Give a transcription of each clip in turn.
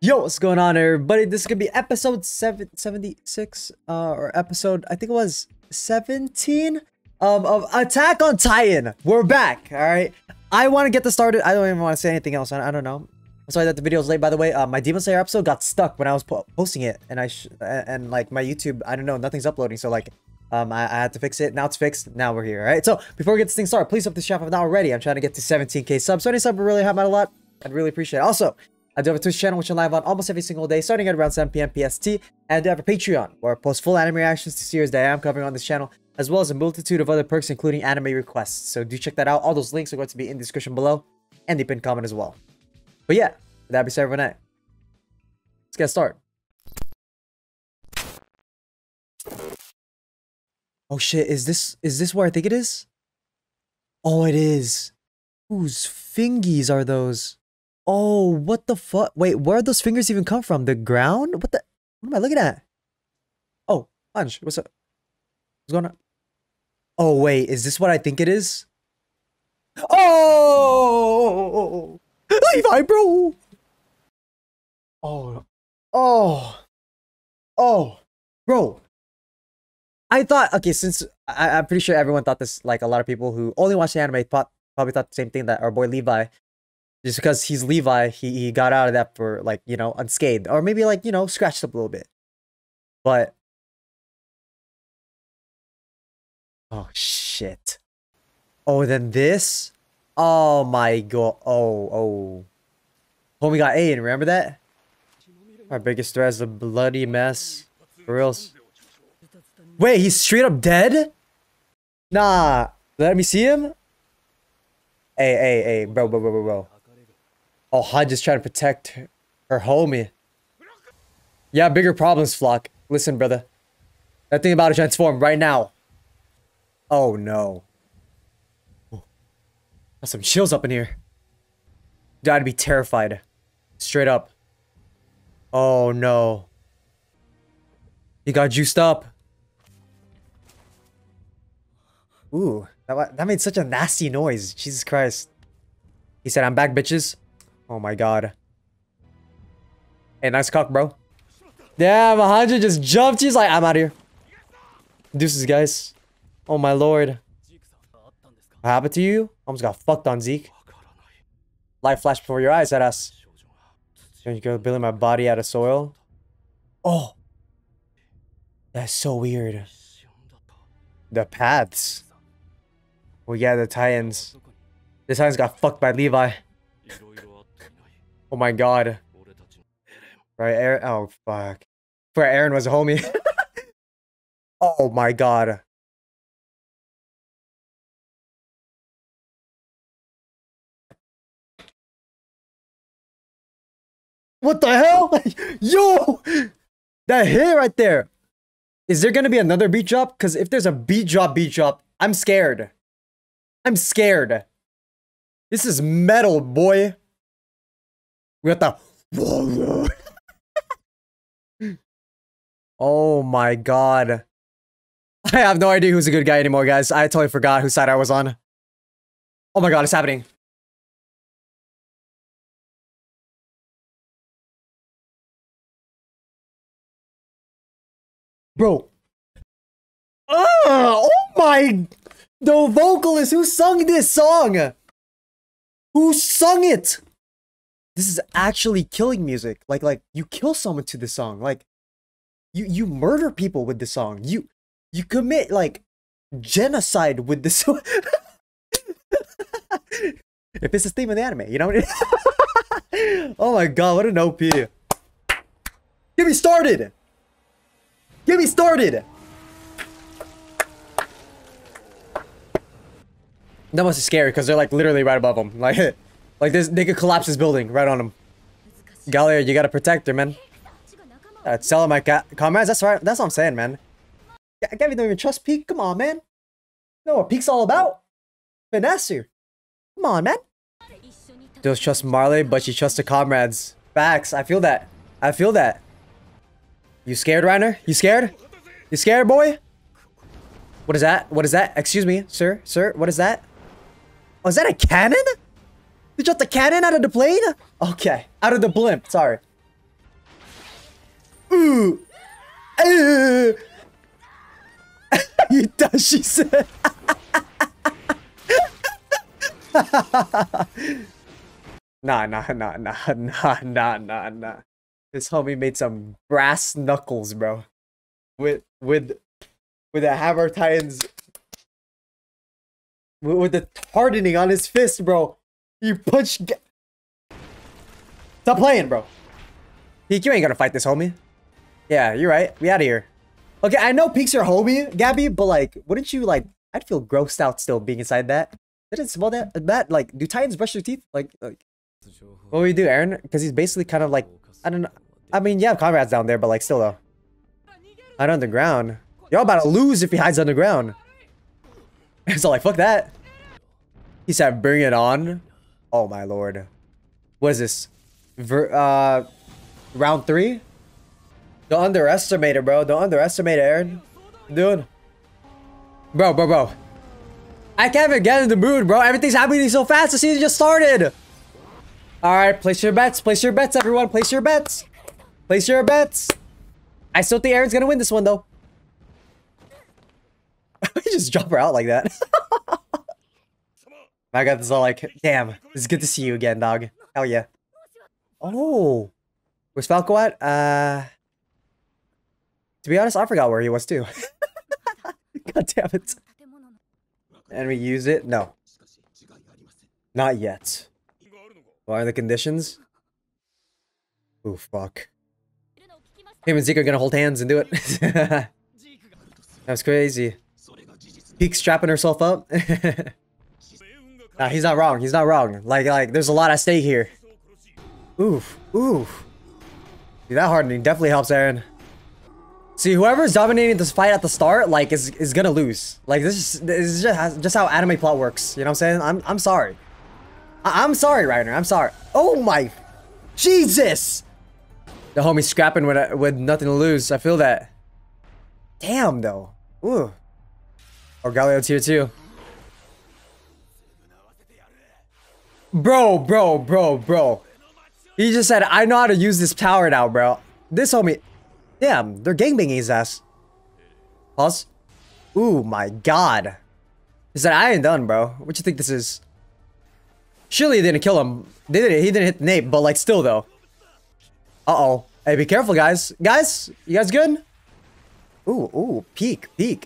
Yo, what's going on, everybody? This is gonna be episode seven, 76, uh, or episode, I think it was 17 um, of Attack on Titan. We're back, all right? I want to get this started. I don't even want to say anything else. I, I don't know. I'm sorry that the video was late, by the way. Uh, my Demon Slayer episode got stuck when I was po posting it, and I and, like my YouTube, I don't know, nothing's uploading. So like, um, I, I, had to fix it. Now it's fixed. Now we're here, all right? So before we get this thing started, please sub this channel if not already. I'm trying to get to 17k subs. So any sub would really help out a lot. I'd really appreciate it. Also, I do have a Twitch channel which I'm live on almost every single day, starting at around 7 p.m. PST, and I do have a Patreon where I post full anime reactions to series that I am covering on this channel, as well as a multitude of other perks, including anime requests. So do check that out. All those links are going to be in the description below and the pinned comment as well. But yeah, that being said, Renee, let's get started. Oh shit, is this is this where I think it is? Oh, it is. Whose fingies are those? Oh, what the fuck? Wait, where those fingers even come from? The ground? What the? What am I looking at? Oh, Anj, what's up? What's going on? Oh, wait, is this what I think it is? Oh! Levi, bro! Oh. Oh. Oh. Bro. I thought, okay, since I, I'm pretty sure everyone thought this, like a lot of people who only watch the anime thought, probably thought the same thing that our boy Levi just because he's Levi, he, he got out of that for like, you know, unscathed. Or maybe like, you know, scratched up a little bit. But Oh shit. Oh, then this? Oh my god. Oh, oh. Homie got A, and remember that? Our biggest threat is a bloody mess. For reals. Wait, he's straight up dead? Nah. Let me see him? Hey, hey, hey, bro, bro, bro, bro, bro. Oh, Hud just trying to protect her, her homie. Yeah, bigger problems, Floch. Listen, brother. That thing about to transform right now. Oh, no. Got some chills up in here. Gotta be terrified. Straight up. Oh, no. He got juiced up. Ooh, that, that made such a nasty noise. Jesus Christ. He said, I'm back, bitches. Oh my god. Hey, nice cock, bro. Damn, 100 just jumped. He's like, I'm out of here. Deuces, guys. Oh my lord. What happened to you? Almost got fucked on Zeke. Light flashed before your eyes at us. Then you go building my body out of soil. Oh. That's so weird. The paths. Well, yeah, the Titans. The Titans got fucked by Levi. Oh my god. Right, Eren. Oh, fuck. For Eren was a homie. oh my god. What the hell? Yo! That hit right there. Is there gonna be another beat drop? Because if there's a beat drop, beat drop, I'm scared. I'm scared. This is metal, boy. We got the. oh my god. I have no idea who's a good guy anymore, guys. I totally forgot whose side I was on. Oh my god, it's happening. Bro. Oh, oh my. The vocalist who sung this song. Who sung it? This is actually killing music. Like like you kill someone to the song. Like you you murder people with the song. You you commit like genocide with this. if it's a theme of the anime, you know. oh my god, what an OP! Get me started. Get me started. That must be scary because they're like literally right above them. Like. Like this, they could collapse this building right on him. Galliard, you gotta protect her, man. Uh, tell my comrades. That's right. That's what I'm saying, man. I can't even trust Pieck. Come on, man. You know what Pieck's all about? Finesse. Come on, man. Does trust Marley, but she trusts her comrades. Facts. I feel that. I feel that. You scared, Reiner? You scared? You scared, boy? What is that? What is that? Excuse me, sir. Sir, what is that? Oh, is that a cannon? You shot the cannon out of the plane? Okay, out of the blimp, sorry. Ooh. Uh. you does she said. nah, nah, nah, nah, nah, nah, nah, nah. This homie made some brass knuckles, bro. With with with the Hammer Titans with the hardening on his fist, bro. You punch. Stop playing, bro. Pieck, you ain't gonna fight this homie. Yeah, you're right. We out of here. Okay, I know Pieck's your homie, Gabby, but like, wouldn't you like? I'd feel grossed out still being inside that. Didn't smell that? That like, do Titans brush their teeth? Like, like, what would you do, Eren? Because he's basically kind of like, I don't know. I mean, yeah, comrades down there, but like, still though. Hide underground. Y'all about to lose if he hides underground. so like, fuck that. He said, bring it on. Oh my lord. What is this? Ver uh, round three? Don't underestimate it, bro. Don't underestimate it, Eren. Dude. Bro, bro, bro. I can't even get in the mood, bro. Everything's happening so fast. The season just started. All right, place your bets. Place your bets, everyone. Place your bets. Place your bets. I still think Eren's gonna win this one, though. he just drop her out like that. I got this all like, damn, it's good to see you again, dog. Hell yeah. Oh, where's Falco at? Uh, to be honest, I forgot where he was too. God damn it. And we use it? No. Not yet. What are the conditions? Oh, fuck. Him and Zeke are gonna hold hands and do it. That's crazy. Pieck strapping herself up. nah, he's not wrong. He's not wrong. Like, like, there's a lot at stake here. Oof. Oof. Dude, that hardening definitely helps Eren. See, whoever's dominating this fight at the start, like, is is gonna lose. Like, this is this is just just how anime plot works. You know what I'm saying? I'm I'm sorry. I am sorry, Reiner. I'm sorry. Oh my, Jesus! The homie scrapping with uh, with nothing to lose. I feel that. Damn, though. Ooh. Or Galio tier two. Bro, bro, bro, bro. He just said, I know how to use this power now, bro. This homie... Damn, they're gangbanging his ass. Pause. Ooh, my god. He said, I ain't done, bro. What you think this is? Surely didn't kill him. They didn't, he didn't hit the nape, but like still though. Uh-oh. Hey, be careful, guys. Guys, you guys good? Ooh, ooh, Pieck, Pieck.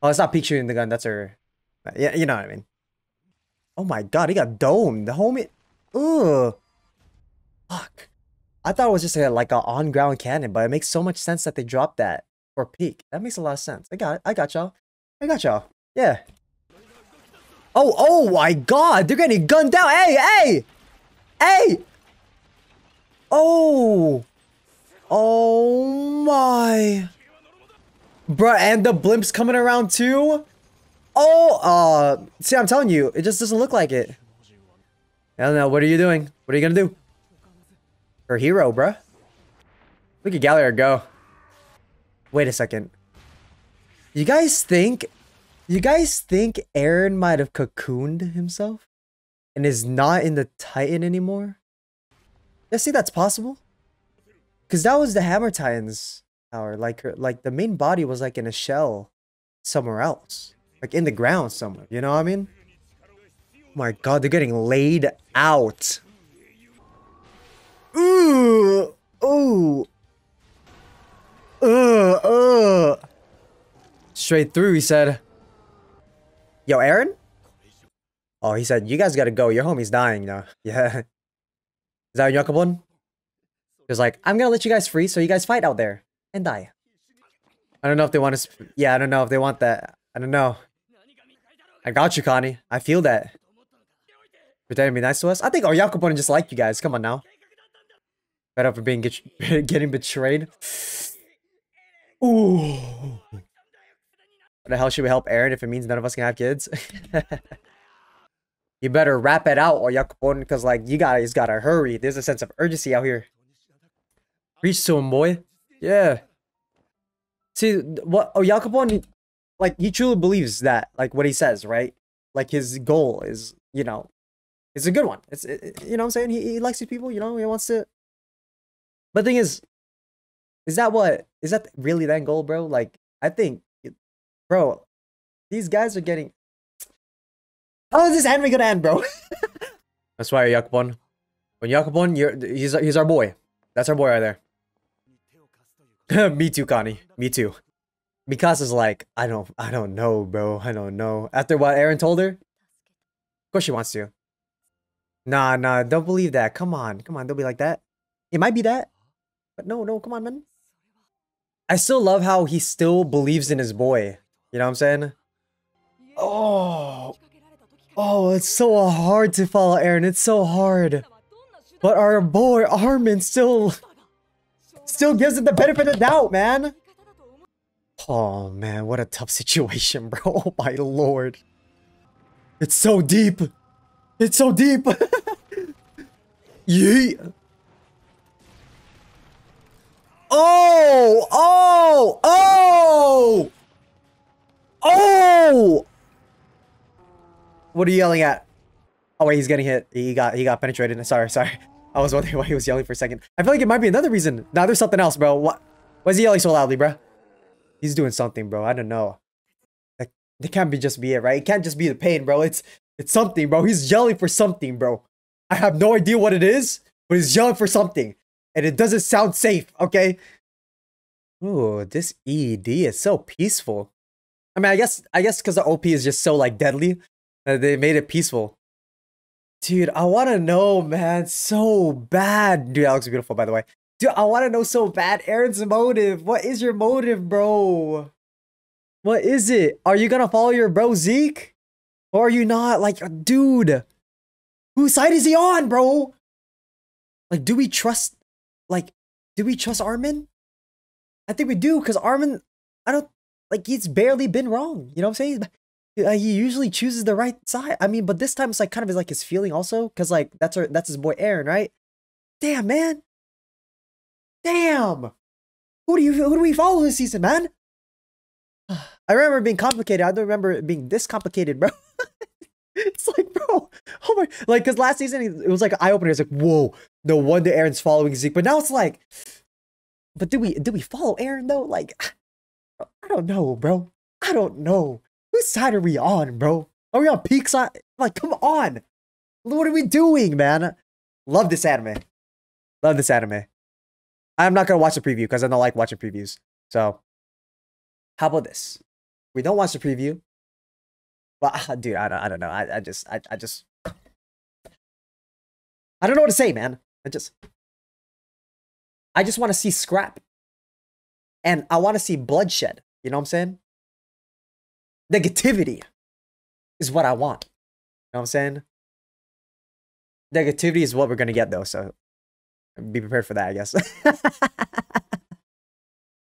Oh, it's not Pieck shooting the gun. That's her. Yeah, you know what I mean. Oh my god, he got domed. The homie. Ugh. Fuck. I thought it was just a, like a on-ground cannon, but it makes so much sense that they dropped that for Pieck. That makes a lot of sense. I got it. I got y'all. I got y'all. Yeah. Oh, oh my god. They're getting gunned down. Hey, hey! Hey! Oh. Oh my. Bruh, and the blimp's coming around too? Oh, uh, see, I'm telling you, it just doesn't look like it. I don't know. What are you doing? What are you gonna do? Her hero, bruh. Look at Galliard go. Wait a second. You guys think... You guys think Eren might have cocooned himself? And is not in the Titan anymore? You see that's possible? Because that was the Hammer Titans power. Like, her, like the main body was like in a shell somewhere else. Like in the ground somewhere. You know what I mean? Oh my god, they're getting laid out. Ooh, ooh. Uh, uh. Straight through, he said. Yo, Eren? Oh, he said, you guys gotta go. Your homie's dying now. Yeah. Is that Yakubun? He was like, I'm gonna let you guys free so you guys fight out there and die. I don't know if they want to. Yeah, I don't know if they want that. I don't know. I got you, Connie. I feel that. Pretending to be nice to us. I think Oyakupon just like you guys. Come on now. Better for being get, getting betrayed. Ooh. What the hell should we help Eren if it means none of us can have kids? you better wrap it out, or because like you guys gotta hurry. There's a sense of urgency out here. Reach to him, boy. Yeah. See what oh like he truly believes that, like what he says, right? Like his goal is, you know, it's a good one. It's it, you know I'm saying. He he likes these people. You know he wants to but the thing is, Is that what? Is that really that goal, bro? Like, I think, bro, these guys are getting. How is this anime gonna end, bro? That's why Yakubon. When Yakubon, you're he's he's our boy. That's our boy right there. Me too, Connie. Me too. Mikasa's like, I don't, I don't know, bro. I don't know. After what Eren told her, of course she wants to. Nah, nah, don't believe that. Come on, come on, don't be like that. It might be that, but no, no, come on, man. I still love how he still believes in his boy. You know what I'm saying? Oh, oh, it's so hard to follow Eren. It's so hard. But our boy Armin still, still gives it the benefit of the doubt, man. Oh man, what a tough situation, bro. Oh my lord. It's so deep. It's so deep. Yeet. Oh, oh, oh, oh. What are you yelling at? Oh wait, he's getting hit. He got he got penetrated. Sorry, sorry. I was wondering why he was yelling for a second. I feel like it might be another reason. Now there's something else, bro. What? Why is he yelling so loudly, bro? He's doing something, bro. I don't know. That, that can't be just be it, right? It can't just be the pain, bro. It's it's something, bro. He's yelling for something, bro. I have no idea what it is, but he's yelling for something. And it doesn't sound safe, okay? Ooh, this ED is so peaceful. I mean, I guess I guess because the OP is just so like deadly they made it peaceful. Dude, I want to know, man, so bad. Dude, that looks beautiful, by the way. Dude, I want to know so bad Eren's motive. What is your motive, bro? What is it? Are you gonna follow your bro Zeke? Or are you not? Like, dude, whose side is he on, bro? Like, do we trust, like, do we trust Armin? I think we do, because Armin, I don't, like, he's barely been wrong. You know what I'm saying? Uh, he usually chooses the right side. I mean, but this time it's like kind of like his feeling also, because like that's our, that's his boy Aaron, right? Damn, man. Damn! Who do you who do we follow this season, man? I remember being complicated. I don't remember it being this complicated, bro. it's like, bro, oh my, like, cause last season it was like eye opener. It's like, whoa, no wonder Eren's following Zeke. But now it's like, but do we do we follow Aaron though? Like, I don't know, bro. I don't know. Whose side are we on, bro? Are we on Pieck side? Like, come on. What are we doing, man? Love this anime. Love this anime. I'm not gonna watch the preview because I don't like watching previews. So, how about this? We don't watch the preview. But uh, dude, I don't, I don't know. I, I just, I, I just, I don't know what to say, man. I just, I just want to see scrap, and I want to see bloodshed. You know what I'm saying? Negativity is what I want. You know what I'm saying? Negativity is what we're gonna get though. So be prepared for that, I guess.